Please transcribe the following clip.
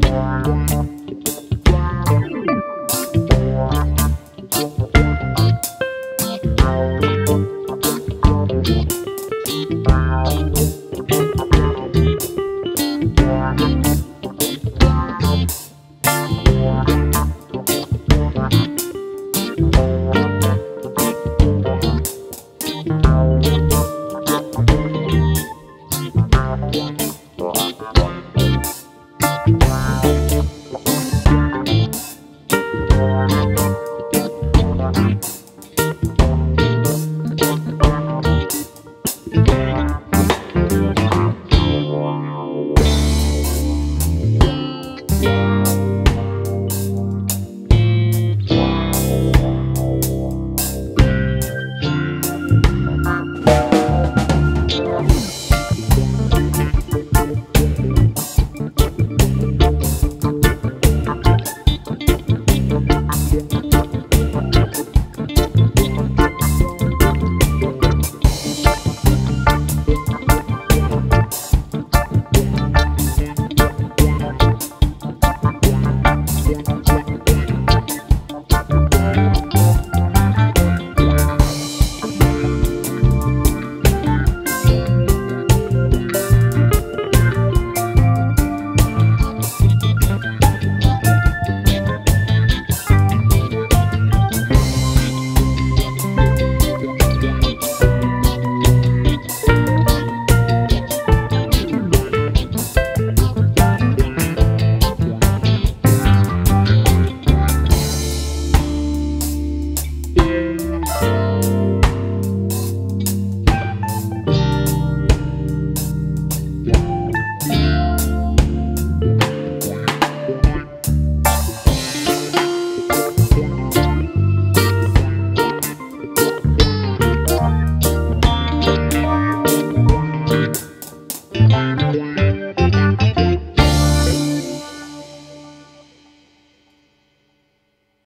Thank